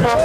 Vamos,